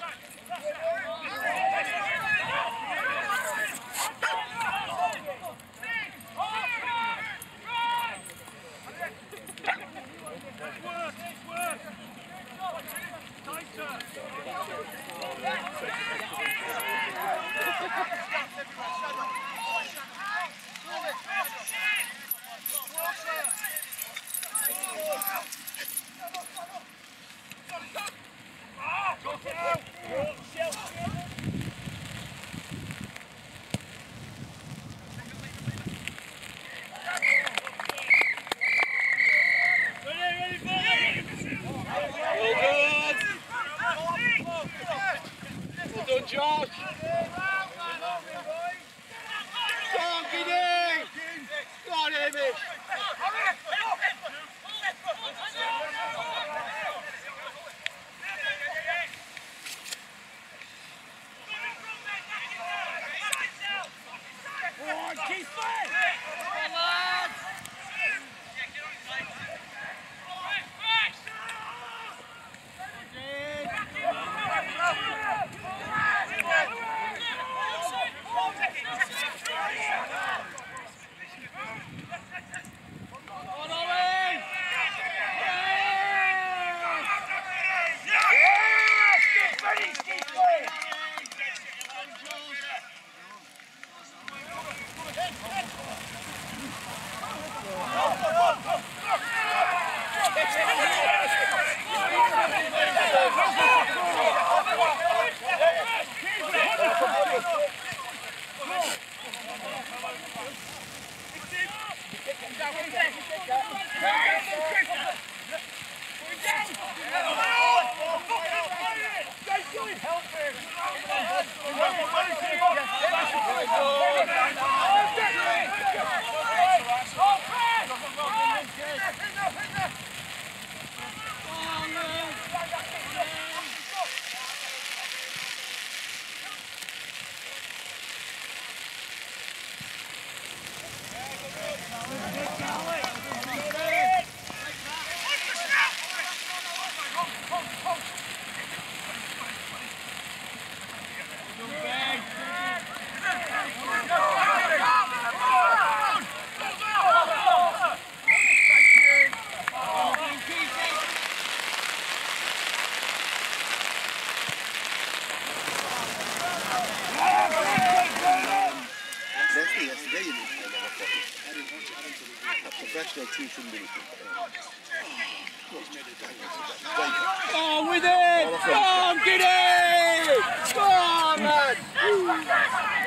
Yeah. That's the professional team shouldn't be Oh, on with it. Go on, Giddy. Go on, man.